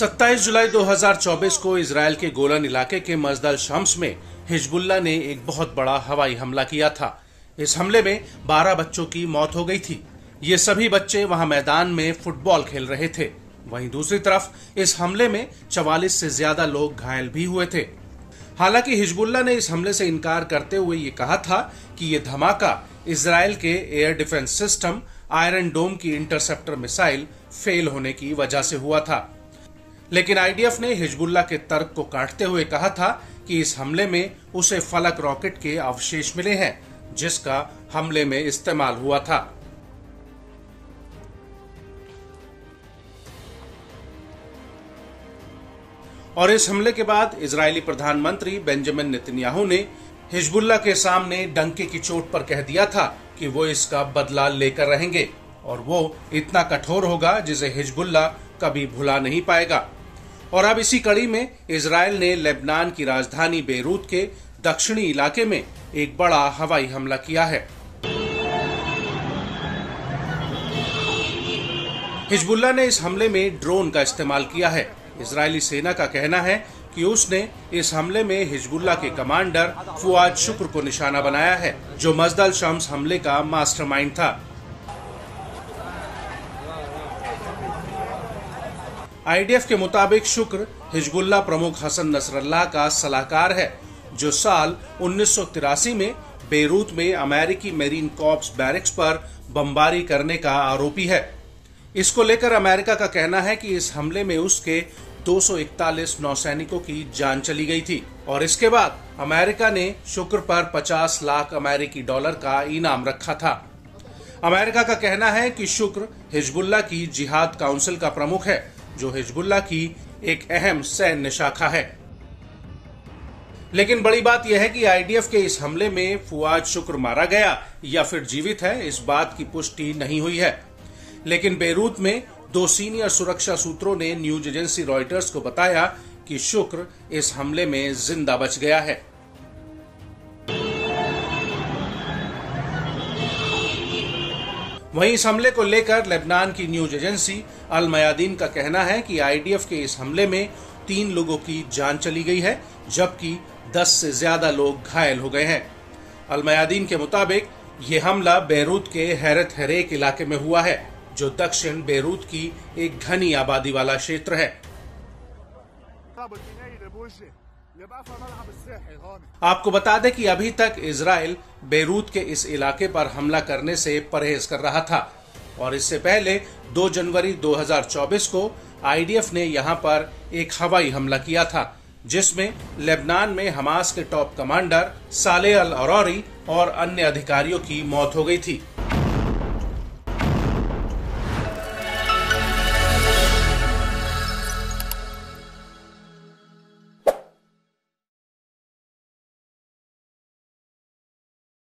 27 जुलाई 2024 को इसराइल के गोलन इलाके के मजदल शम्स में हिजबुल्ला ने एक बहुत बड़ा हवाई हमला किया था। इस हमले में 12 बच्चों की मौत हो गई थी। ये सभी बच्चे वहाँ मैदान में फुटबॉल खेल रहे थे। वहीं दूसरी तरफ़, इस हमले में 44 से ज़्यादा लोग घायल भी हुए थे। हालाँकि हिजबुल्ला ने इस हमले से इनकार करते हुए ये कहा था कि ये धमाका इसराइल के air defence system iron dome की इंटरसेप्टर मिसाइल फेल होने की वजह से हुआ था। लेकिन आईडीएफ ने हिजबुल्ला के तर्क को काटते हुए कहा था कि इस हमले में उसे फलक रॉकेट के अवशेष मिले हैं, जिसका हमले में इस्तेमाल हुआ था। और इस हमले के बाद इजरायली प्रधानमंत्री बेंजामिन नेतन्याहू ने हिजबुल्ला के सामने डंके की चोट पर कह दिया था कि वो इसका बदला लेकर रहेंगे, और वो इतना कठोर होगा जिसे हिजबुल्ला कभी भुला नहीं पाएगा। और अब इसी कड़ी में इसराइल ने लेबनान की राजधानी बेरूत के दक्षिणी इलाके में एक बड़ा हवाई हमला किया है। हिजबुल्ला ने इस हमले में ड्रोन का इस्तेमाल किया है। इजरायली सेना का कहना है कि उसने इस हमले में हिजबुल्ला के कमांडर फुआद शुक्र को निशाना बनाया है, जो मजदल शम्स हमले का मास्टरमाइंड था। आईडीएफ के मुताबिक शुक्र हिजबुल्ला प्रमुख हसन नसरल्ला का सलाहकार है, जो साल उन्नीस सौ तिरासी में बेरूत में अमेरिकी मेरीन कॉप्स बैरिक्स पर बमबारी करने का आरोपी है। इसको लेकर अमेरिका का कहना है कि इस हमले में उसके 241 नौसैनिकों की जान चली गई थी और इसके बाद अमेरिका ने शुक्र पर 50 लाख अमेरिकी डॉलर का इनाम रखा था। अमेरिका का कहना है कि शुक्र हिजबुल्ला की जिहाद काउंसिल का प्रमुख है जो हिजबुल्ला की एक अहम सैन्य शाखा है। लेकिन बड़ी बात यह है कि आईडीएफ के इस हमले में फुआद शुक्र मारा गया या फिर जीवित है, इस बात की पुष्टि नहीं हुई है। लेकिन बेरूत में दो सीनियर सुरक्षा सूत्रों ने न्यूज़ एजेंसी रॉयटर्स को बताया कि शुक्र इस हमले में ज़िंदा बच गया है। वहीं इस हमले को लेकर लेबनान की न्यूज़ एजेंसी अल मयादीन का कहना है कि आईडीएफ के इस हमले में तीन लोगों की जान चली गई है, जबकि 10 से ज़्यादा लोग घायल हो गए हैं। अल मयादीन के मुताबिक, ये हमला बेरूत के हैरत हरेक इलाके में हुआ है, जो दक्षिण बेरूत की एक घनी आबादी वाला क्षेत्र है। आपको बता दें कि अभी तक इसराइल बेरूत के इस इलाके पर हमला करने से परहेज कर रहा था। और इससे पहले 2 जनवरी 2024 को आईडीएफ ने यहाँ पर एक हवाई हमला किया था, जिसमें लेबनान में हमास के टॉप कमांडर साले अल और अन्य अधिकारियों की मौत हो गई थी।